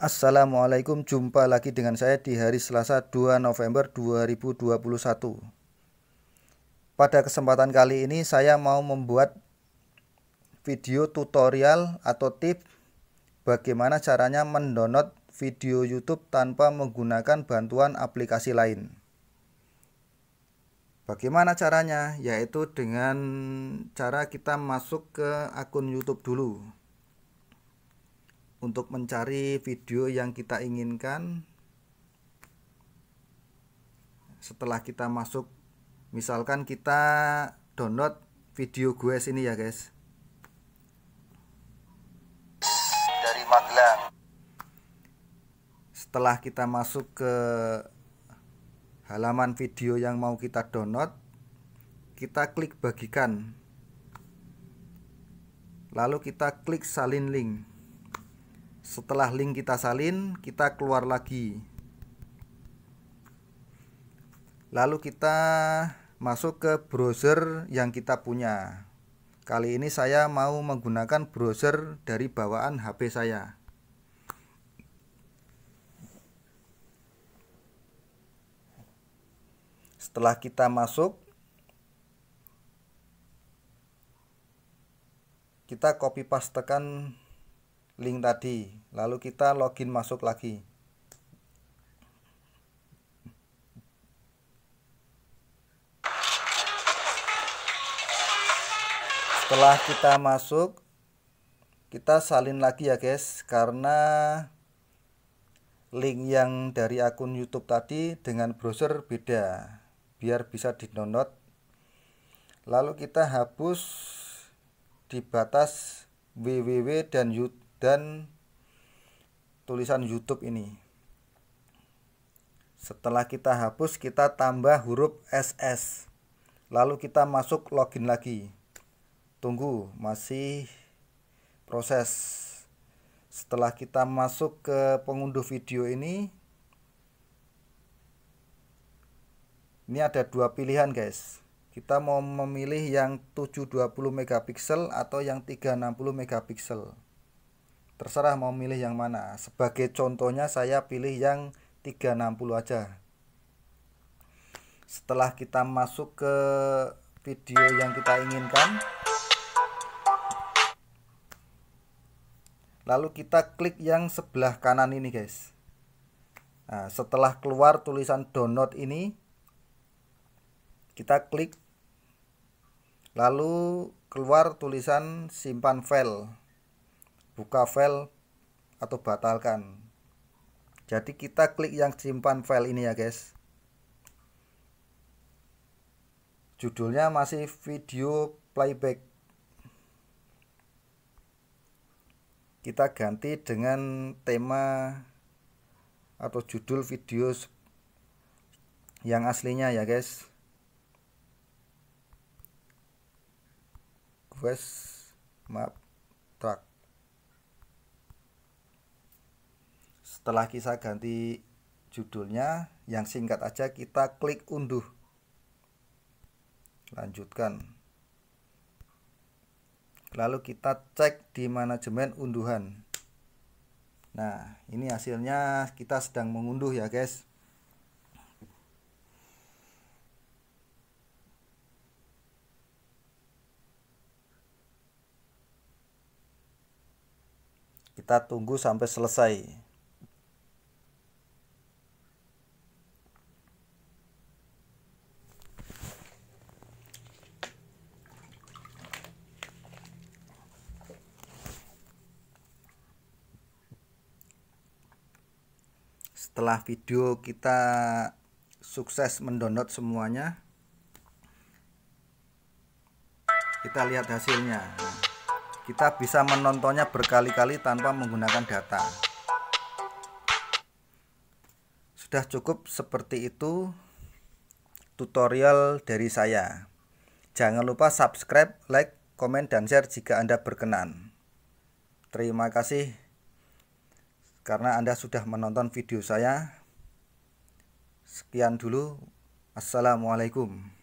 Assalamualaikum Jumpa lagi dengan saya di hari Selasa 2 November 2021 Pada kesempatan kali ini saya mau membuat video tutorial atau tips Bagaimana caranya mendownload video YouTube tanpa menggunakan bantuan aplikasi lain. Bagaimana caranya? Yaitu dengan cara kita masuk ke akun YouTube dulu untuk mencari video yang kita inginkan. Setelah kita masuk misalkan kita download video gue sini ya guys. Dari Magelang. Setelah kita masuk ke halaman video yang mau kita download kita klik bagikan. Lalu kita klik salin link setelah link kita salin kita keluar lagi. Lalu kita masuk ke browser yang kita punya. Kali ini saya mau menggunakan browser dari bawaan HP saya. Setelah kita masuk kita copy pastekan link tadi. Lalu kita login masuk lagi. Setelah kita masuk kita salin lagi ya guys. Karena link yang dari akun YouTube tadi dengan browser beda. Biar bisa di download lalu kita hapus di batas www dan YouTube dan tulisan YouTube ini. Setelah kita hapus, kita tambah huruf SS. Lalu kita masuk login lagi. Tunggu, masih proses. Setelah kita masuk ke pengunduh video ini, ini ada dua pilihan guys. Kita mau memilih yang 720 megapiksel atau yang 360 megapiksel terserah mau milih yang mana. Sebagai contohnya saya pilih yang 360 aja. Setelah kita masuk ke video yang kita inginkan lalu kita klik yang sebelah kanan ini guys. Nah, setelah keluar tulisan download ini kita klik. Lalu keluar tulisan simpan file buka file atau batalkan. Jadi kita klik yang simpan file ini ya guys. Judulnya masih video playback. Kita ganti dengan tema atau judul video yang aslinya ya guys. Quest map setelah kita ganti judulnya yang singkat aja kita klik unduh. Lanjutkan. Lalu kita cek di manajemen unduhan. Nah ini hasilnya kita sedang mengunduh ya guys. Kita tunggu sampai selesai setelah video kita sukses mendownload semuanya kita lihat hasilnya. Kita bisa menontonnya berkali-kali tanpa menggunakan data. Sudah cukup seperti itu tutorial dari saya. Jangan lupa subscribe like komen dan share jika anda berkenan. Terima kasih karena Anda sudah menonton video saya. Sekian dulu. Assalamualaikum.